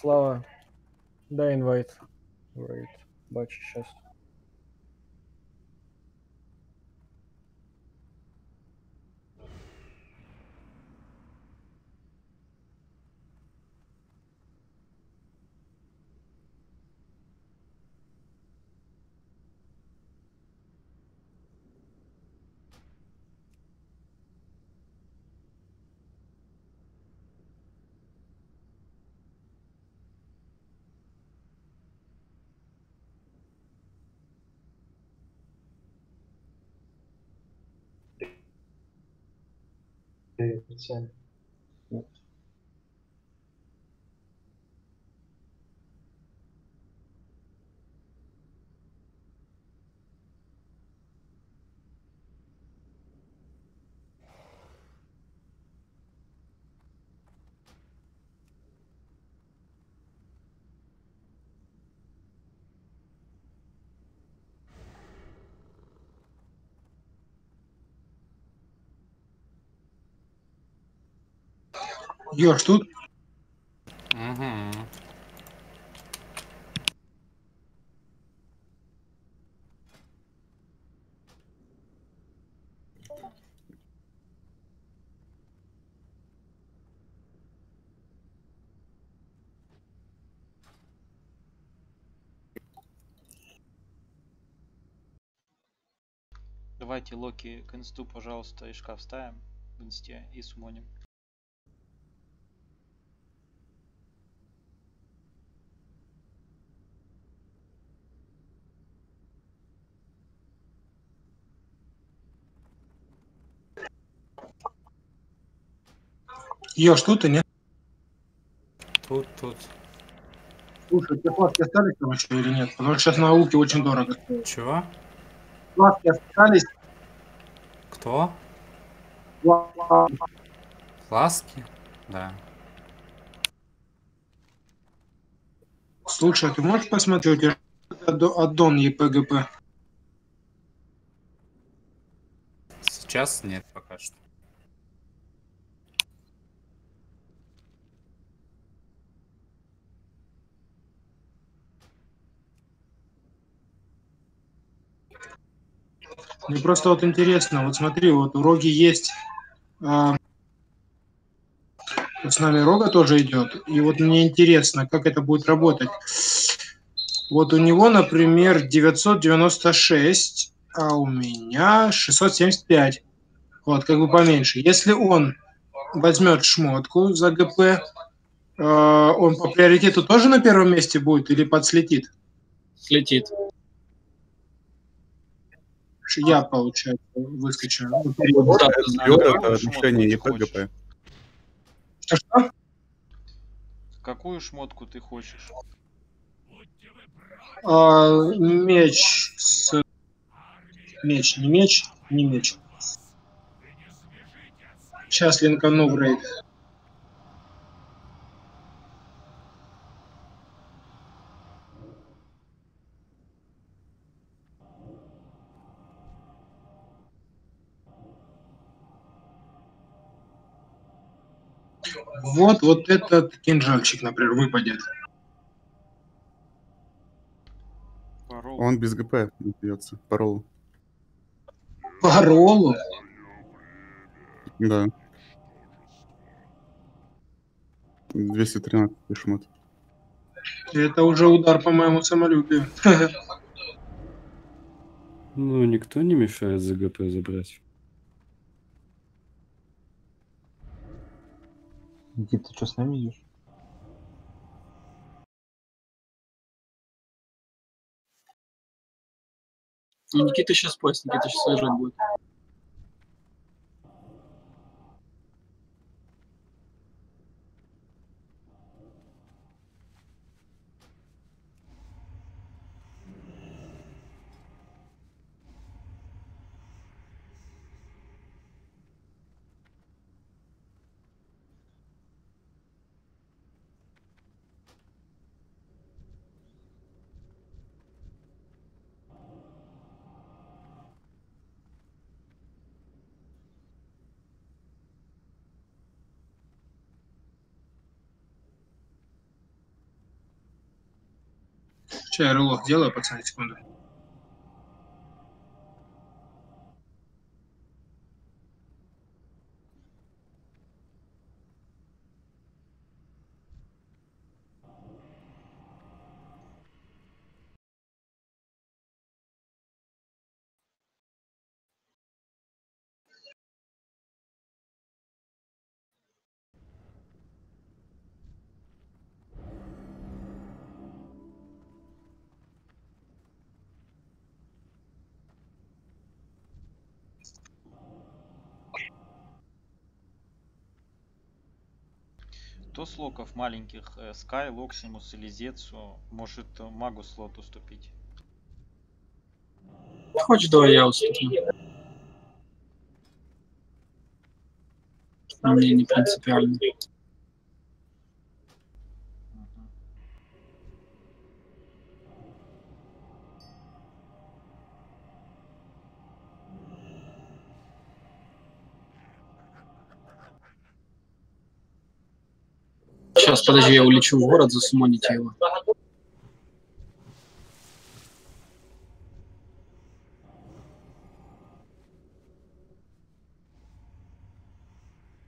Слава, дай инвайт. Wait, бачу сейчас. It's, Ёж, тут Угу. Давайте Локи к инсту, пожалуйста, и шкаф ставим в инсте и сумоним. Ёж, тут и нет. Тут, тут. Слушай, тебе фласки остались там еще или нет? Потому что сейчас на ауке очень дорого. Чего? Фласки остались. Кто? Фласки? Да. Слушай, а ты можешь посмотреть, у тебя аддо- аддон ЕПГП? Сейчас нет пока что. Мне просто вот интересно, вот смотри, вот у Роги есть... а, вот с нами Рога тоже идет, и вот мне интересно, как это будет работать. Вот у него, например, 996, а у меня 675. Вот, как бы поменьше. Если он возьмет шмотку за ГП, э, он по приоритету тоже на первом месте будет или подслетит? Слетит. Я, получается, выскочу. Да, Сбер это отношение ЕПГП. Что-что? Какую шмотку ты хочешь? А, меч с... Меч, не меч, не меч. Сейчас линкану в рейд. Вот, вот этот кинжальчик, например, выпадет. Парол. Он без ГП бьется. По роллу? Да. 213 шмот. Это уже удар по моему самолюбию. Ну, никто не мешает ЗГП забрать. Никита, ты что с нами идешь? Ну, Никита сейчас поезд, Никита сейчас выезжать будет. Я релог делаю, пацаны, секунду. Кто с локов маленьких? э, Скай, Локсимус или Зецу может э, магу слот уступить? Хочешь, давай я уступлю. Мне не принципиально. Сейчас, подожди, я улечу в город, засумоните его.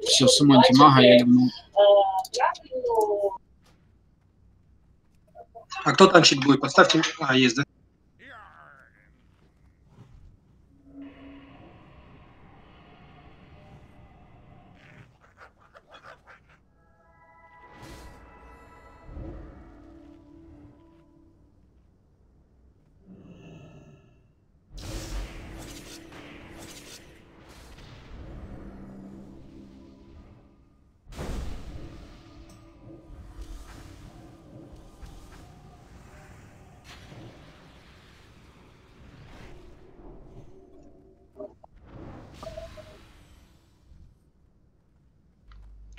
Все, сумоньте мага, я ливну. А кто танчить будет? Поставьте... А, есть, да?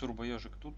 Турбоежик тут?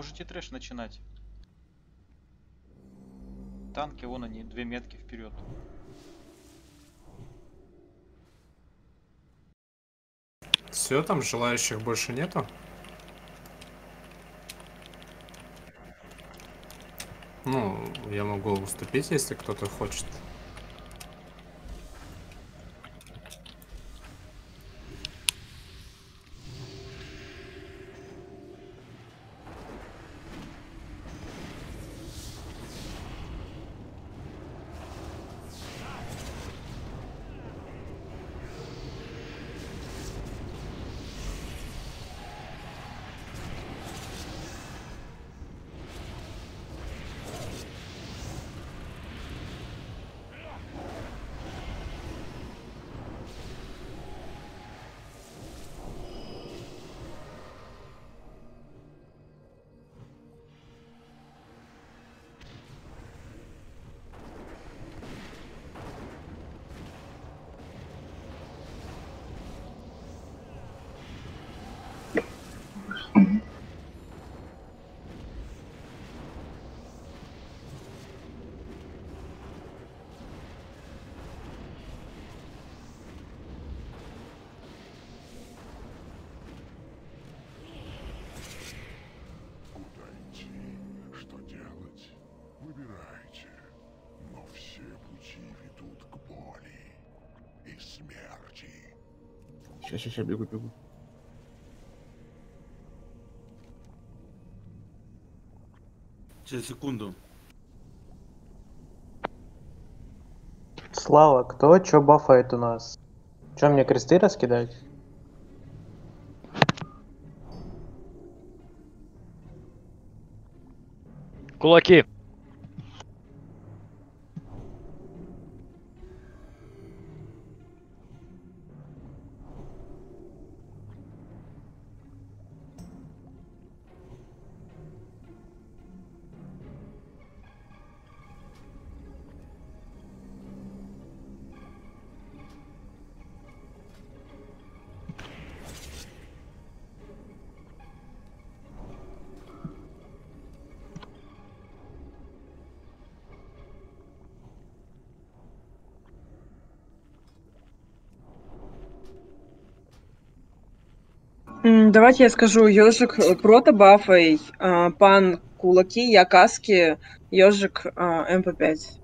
Можете трэш начинать. Танки, вон они, две метки вперед. Все, там желающих больше нету? Ну, я могу уступить, если кто-то хочет. Сейчас, сейчас, бегу, бегу. Сейчас, секунду. Слава, кто чё бафает у нас? Чё, мне кресты раскидать? Кулаки. Давайте я скажу, ежик э, прото бафой, а, пан кулаки, я каски, ежик а, МП5.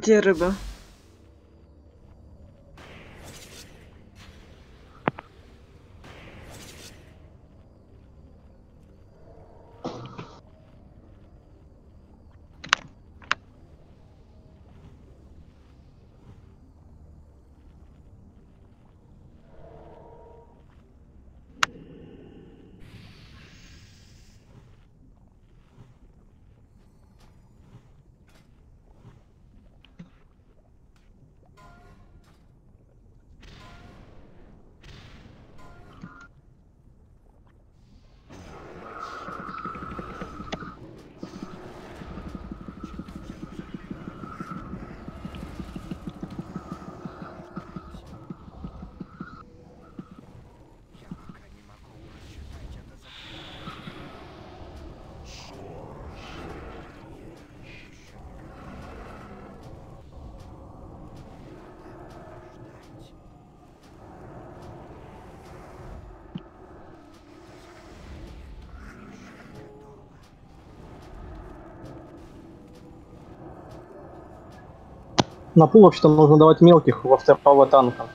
Где рыба? На пул вообще-то нужно давать мелких во второго танка.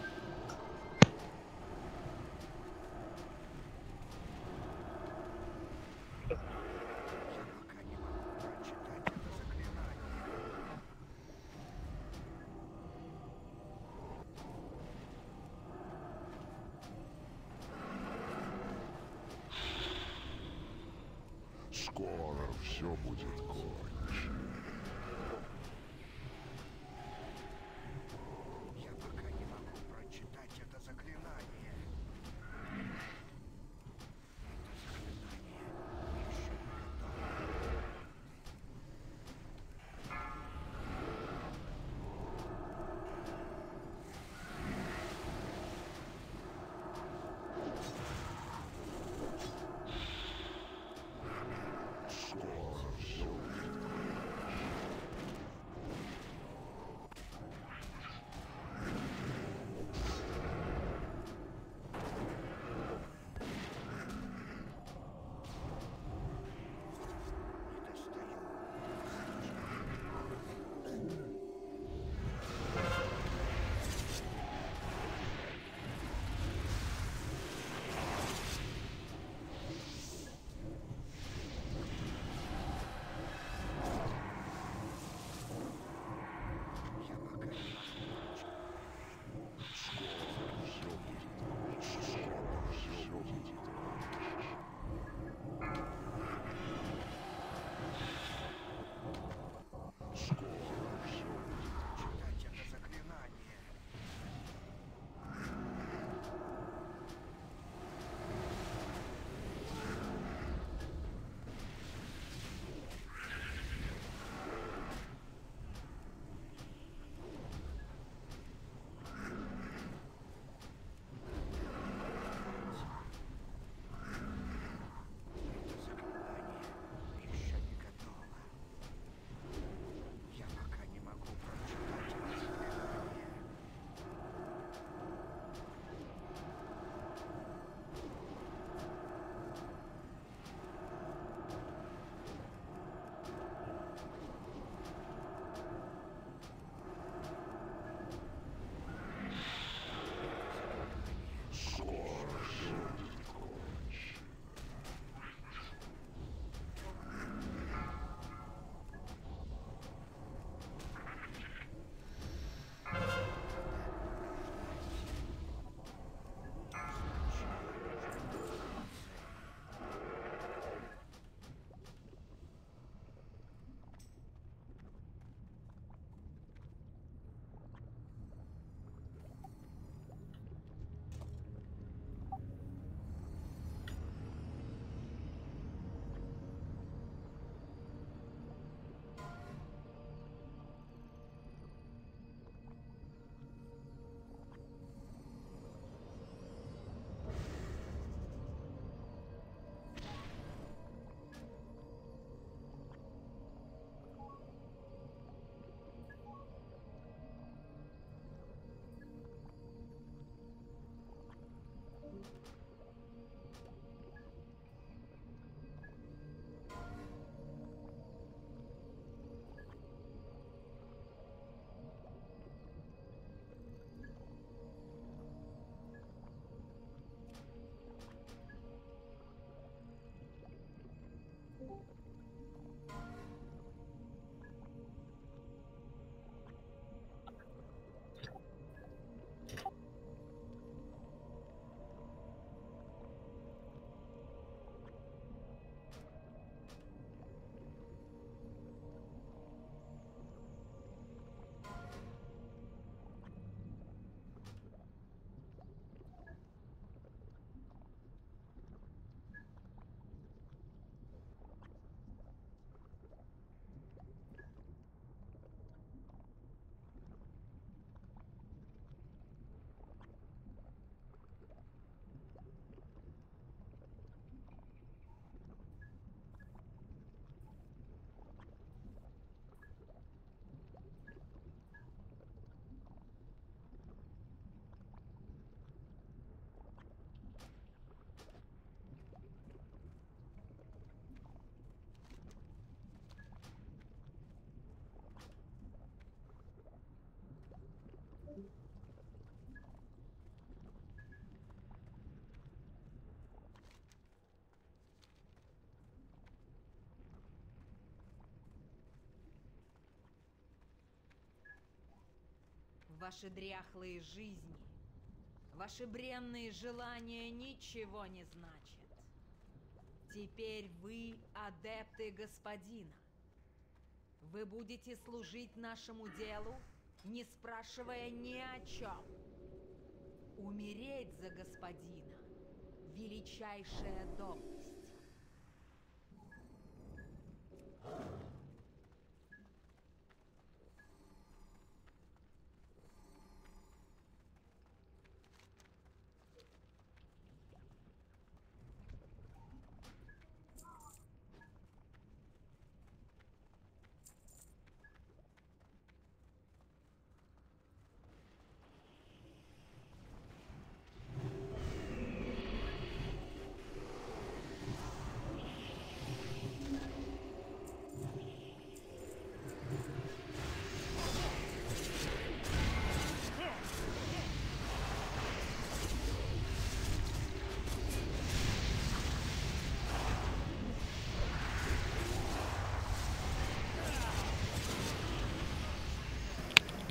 Ваши дряхлые жизни, ваши бренные желания ничего не значат. Теперь вы адепты господина. Вы будете служить нашему делу, не спрашивая ни о чем. Умереть за господина – величайшая доблесть.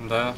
Да.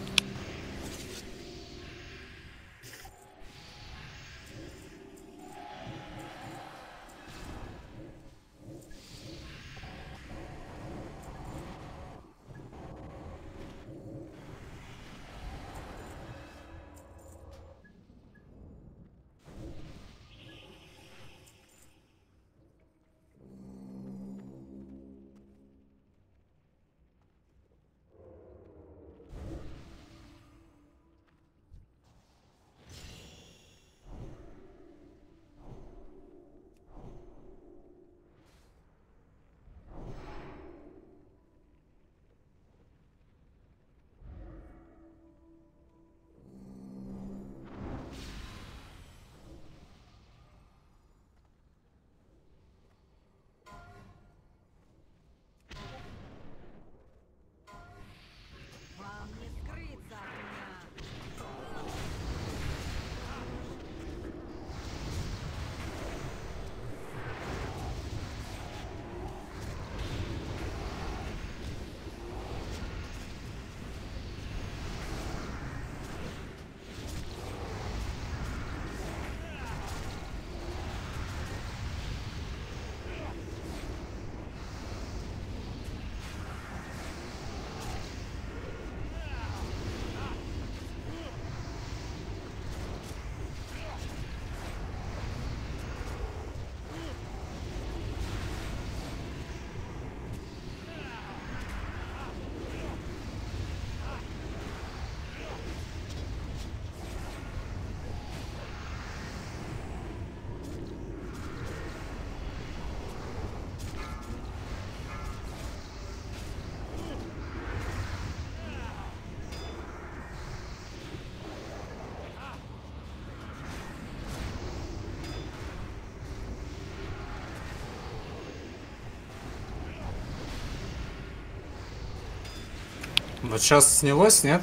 Вот сейчас снялось, нет?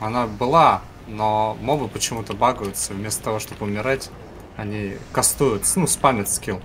Она была, но мобы почему-то багаются. Вместо того, чтобы умирать, они кастуют, ну, спамят скилл.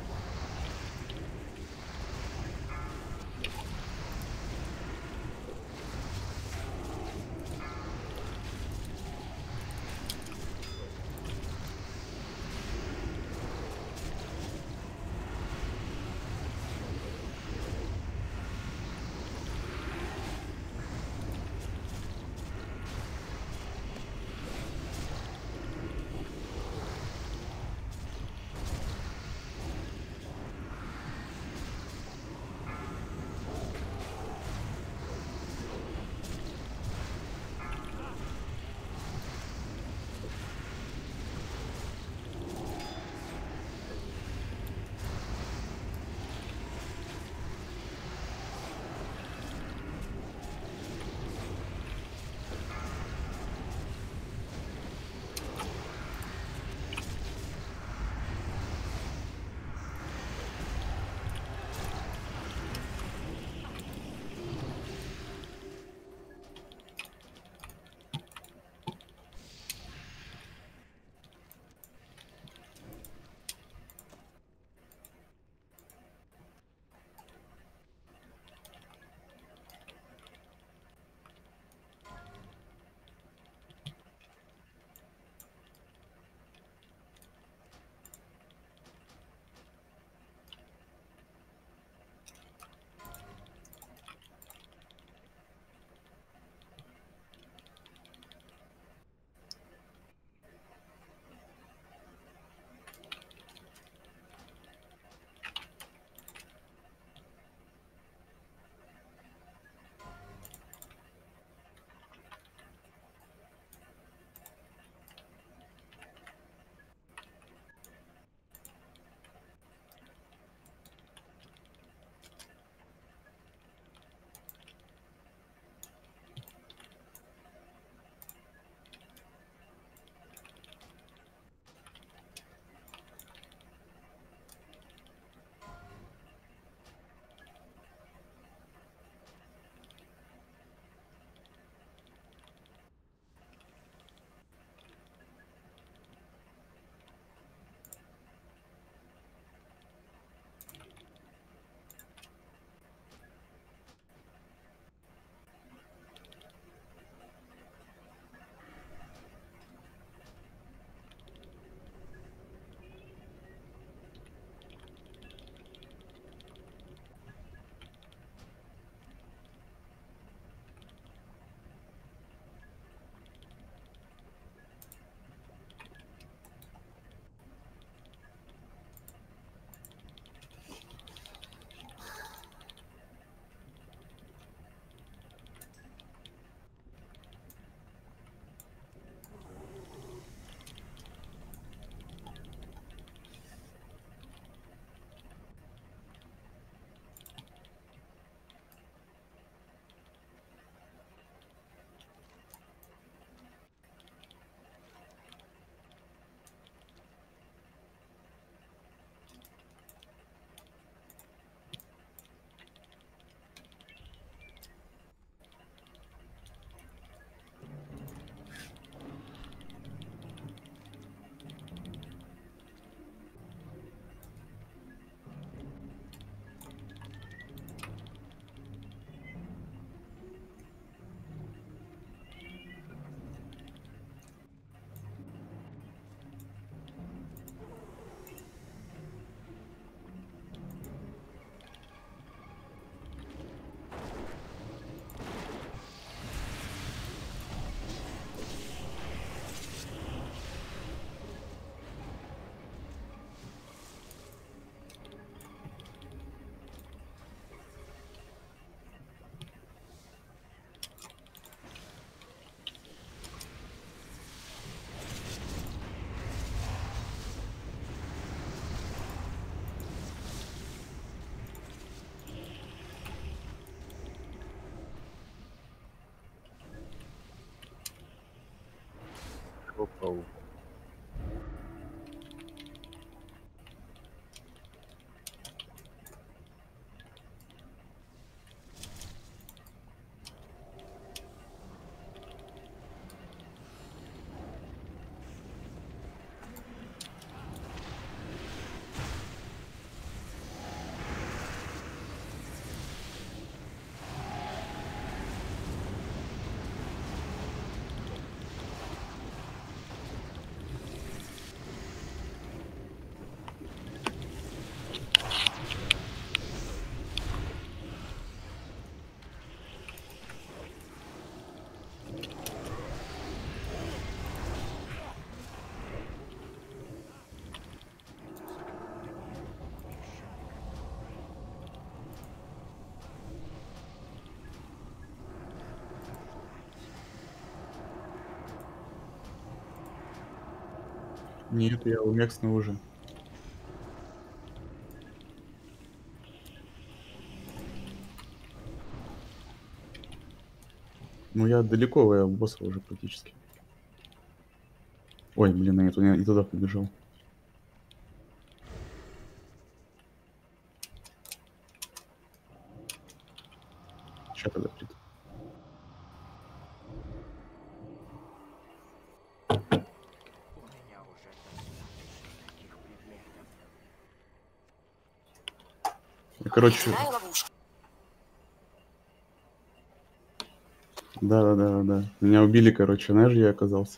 GoPro. Нет, я у Мекс уже. Ну, я далеко, я босса уже практически. Ой, блин, я, туда- и туда побежал. Сейчас тогда приду. Я, Короче, да, да, да, да. Меня убили, короче, знаешь, я оказался?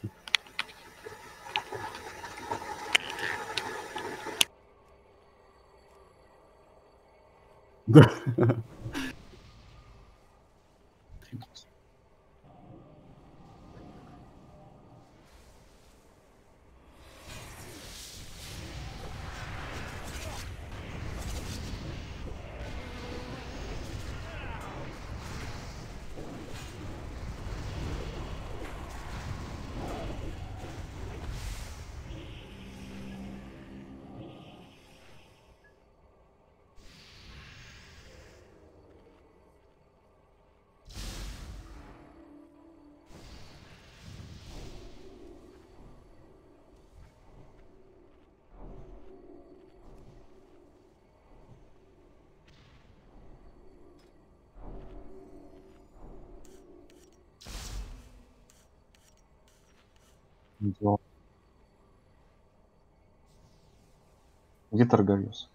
Где Таргариус?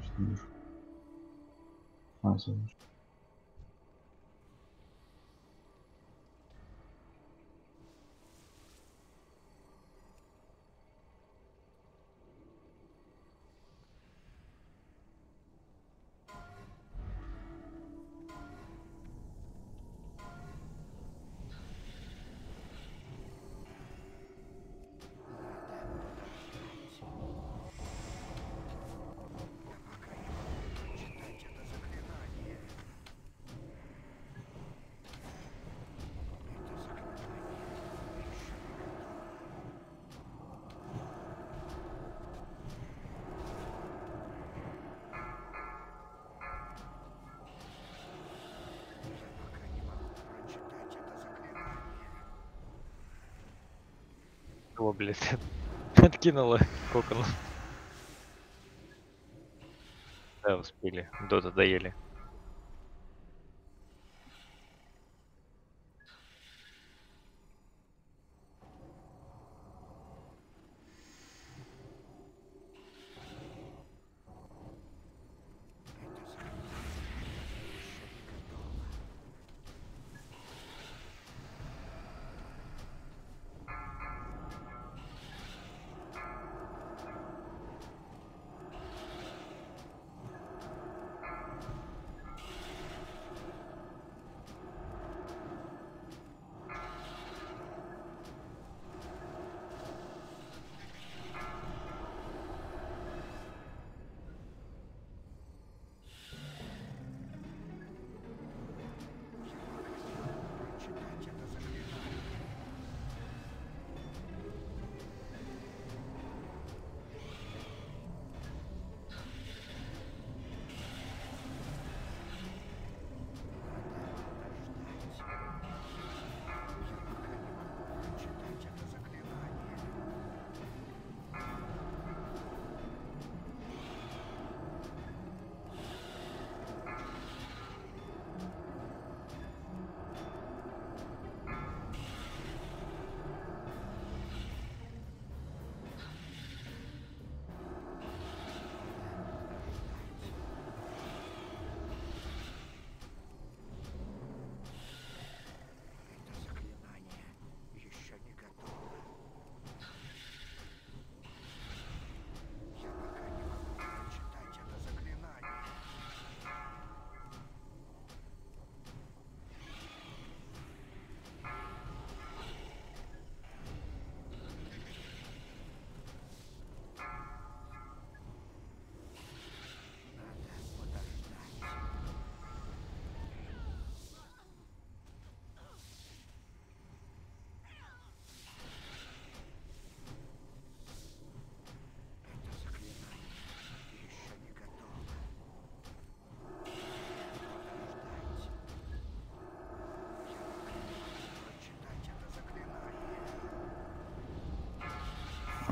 Что вижу. А, всё, вижу. О, блядь. Откинула кокон. Да, успели. Дота доели.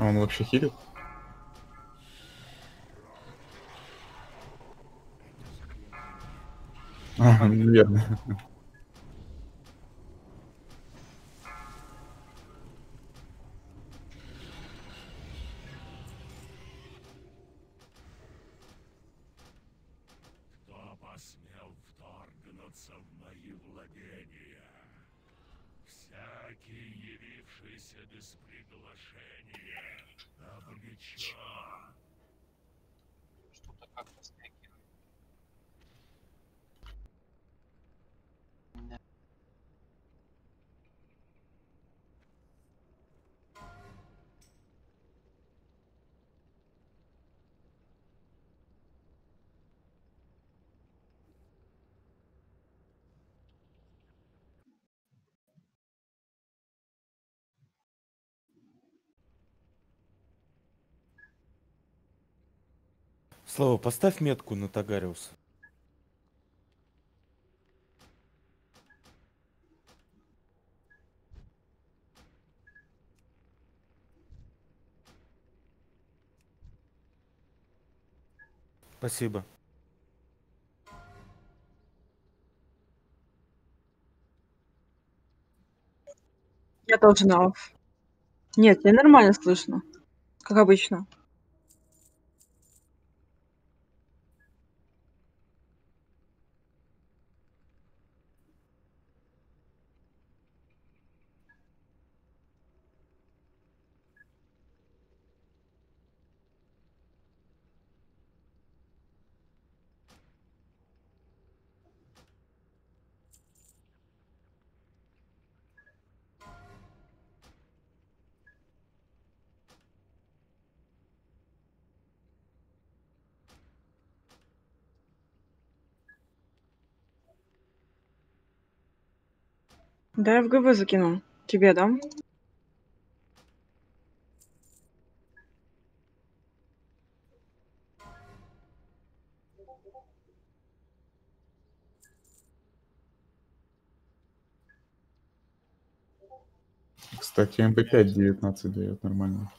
А он вообще хилит? А, верно. Слава, поставь метку на Тагариуса. Спасибо. Я тоже на. Нет, я нормально слышно. Как обычно. Да, я в ГВ закину. Тебе дам? Кстати, МП5 19 дает нормально.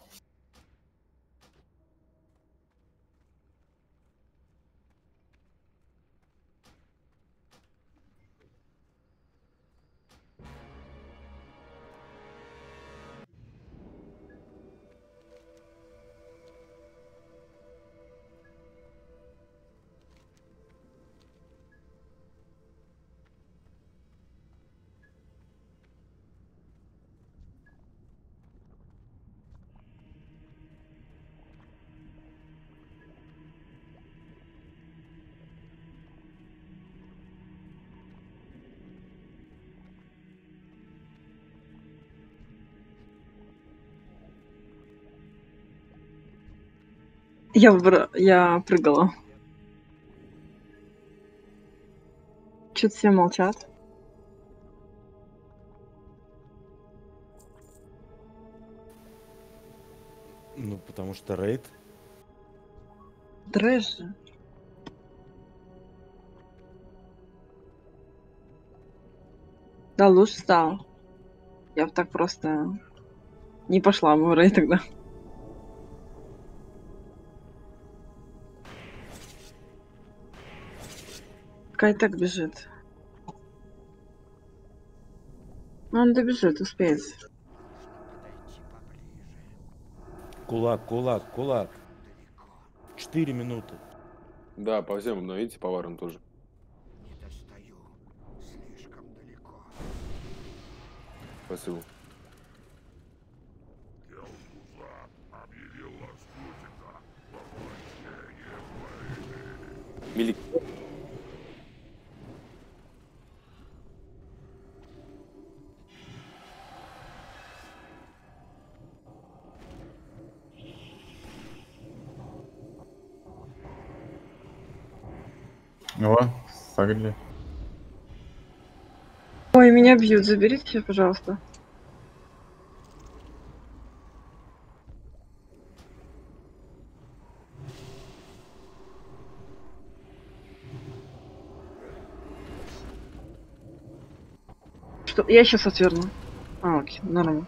Я выбра... я прыгала. Чё-то все молчат. Ну, потому что рейд. Трэш же. Да, лучше стал. Я бы так просто не пошла бы в рейд тогда. Кай так бежит. Ну, Он добежит, успеет. Кулак, кулак, кулак. Четыре минуты. Да, по всем обновите, по варам тоже. Спасибо. Мили... сагли. Ой, меня бьют, заберите, пожалуйста. Что? Я сейчас отверну. А, окей, нормально.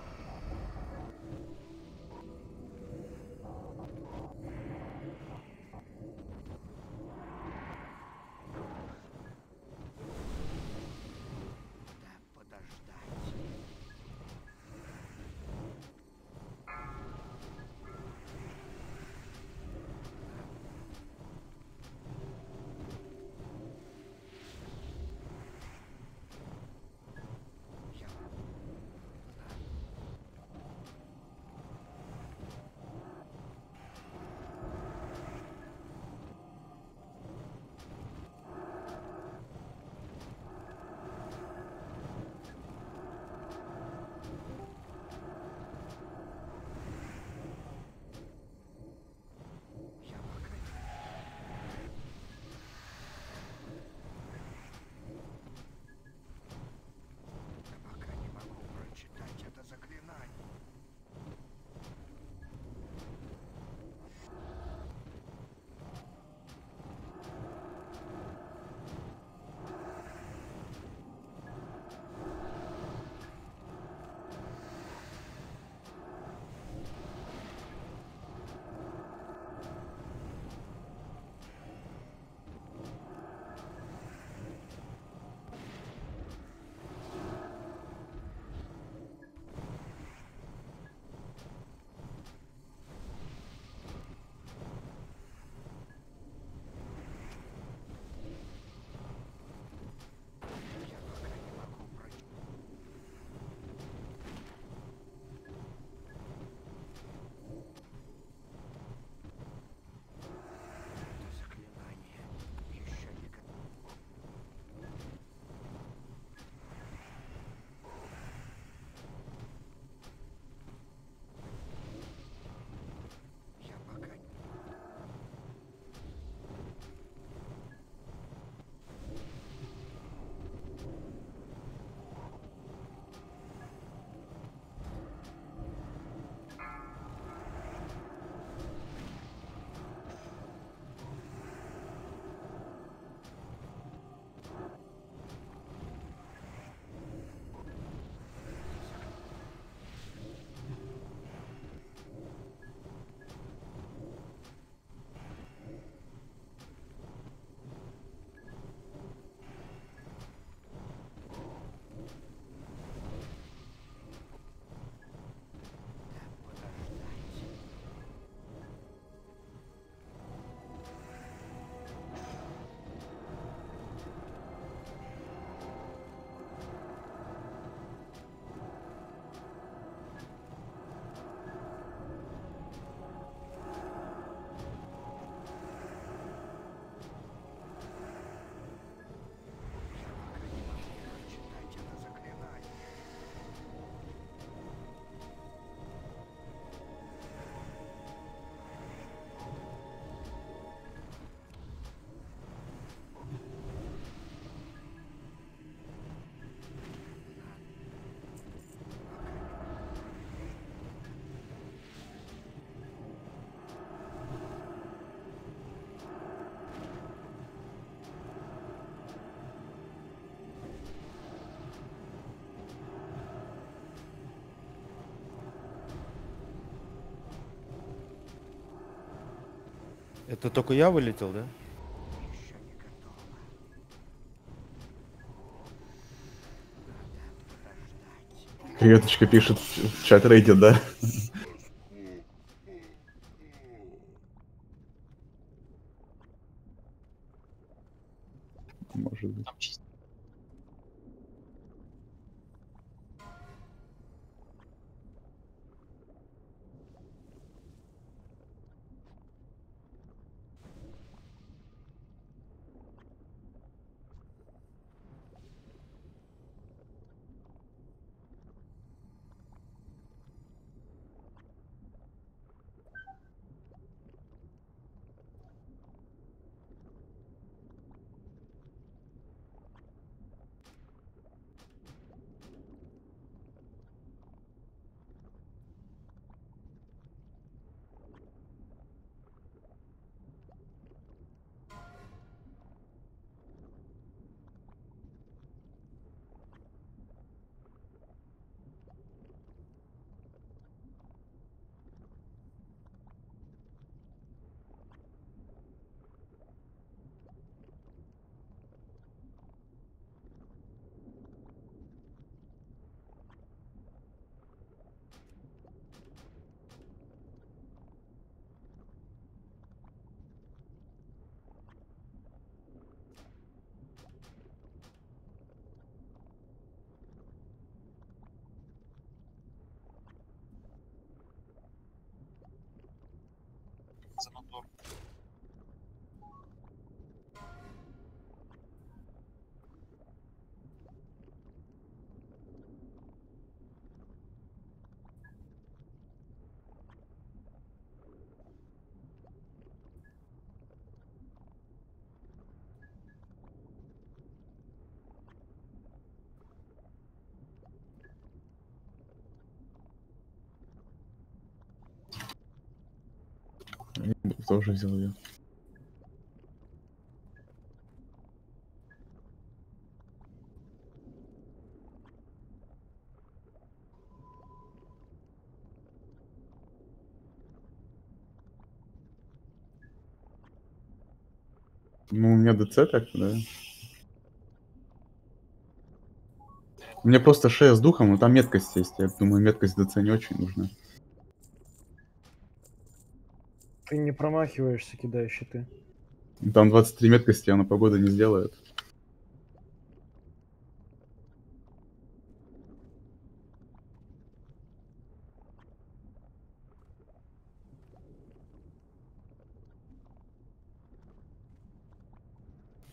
Это только я вылетел, да? Креветочка пишет в в чат рейдит, да? Я тоже взял ее. Ну, у меня ДЦ так, да. У меня просто шея с духом, но там меткость есть. Я думаю, меткость ДЦ не очень нужна. Ты не промахиваешься, кидая щиты. Там 23 меткости, она погода не сделает.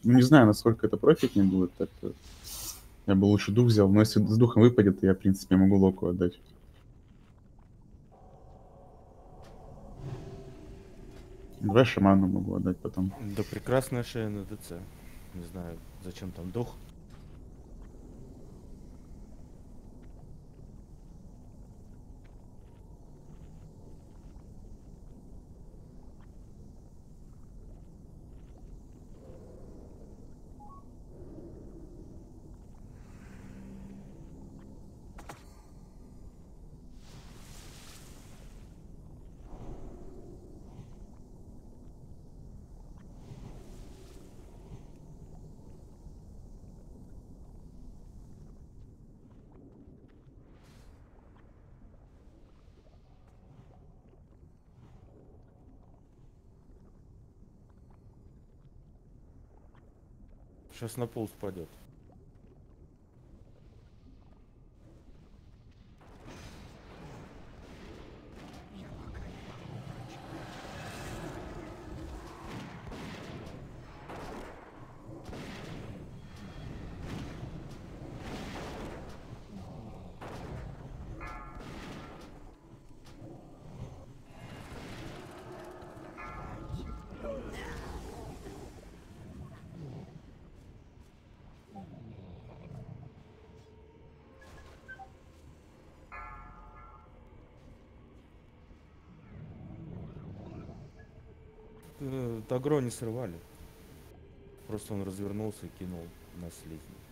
Ну, не знаю, насколько это профитнее будет. Так-то я бы лучше дух взял. Но если с духом выпадет, я, в принципе, могу локу отдать. Два шамана могу отдать потом. Да прекрасная шея на ДЦ. Не знаю, зачем там дух. Сейчас на пол спадет. Тагро не срывали. Просто он развернулся и кинул на слизни.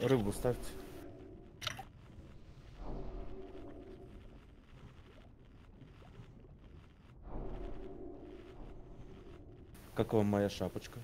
Рыбу ставьте. Как вам моя шапочка?